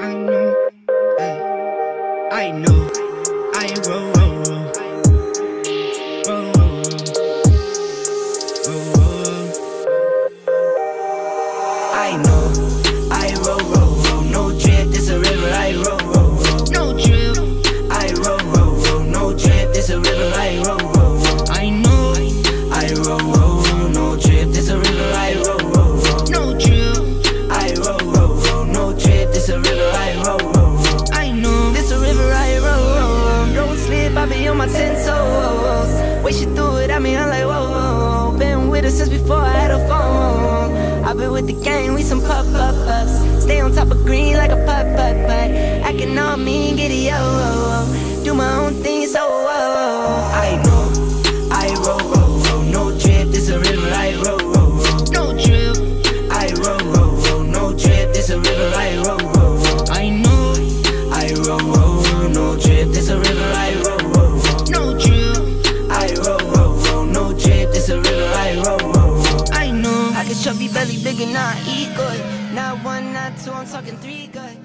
I know, I know, I roll, roll, roll. Roll, roll, roll. roll, roll. I know. Way she threw it at me, I'm like, whoa, whoa. Been with her since before I had a phone. I've been with the gang, we some puff, puff, puffs. Stay on top of green like a river, I roll, roll, roll. I know. I can chubby belly big and not eat good. Not one, not two, I'm talking three good.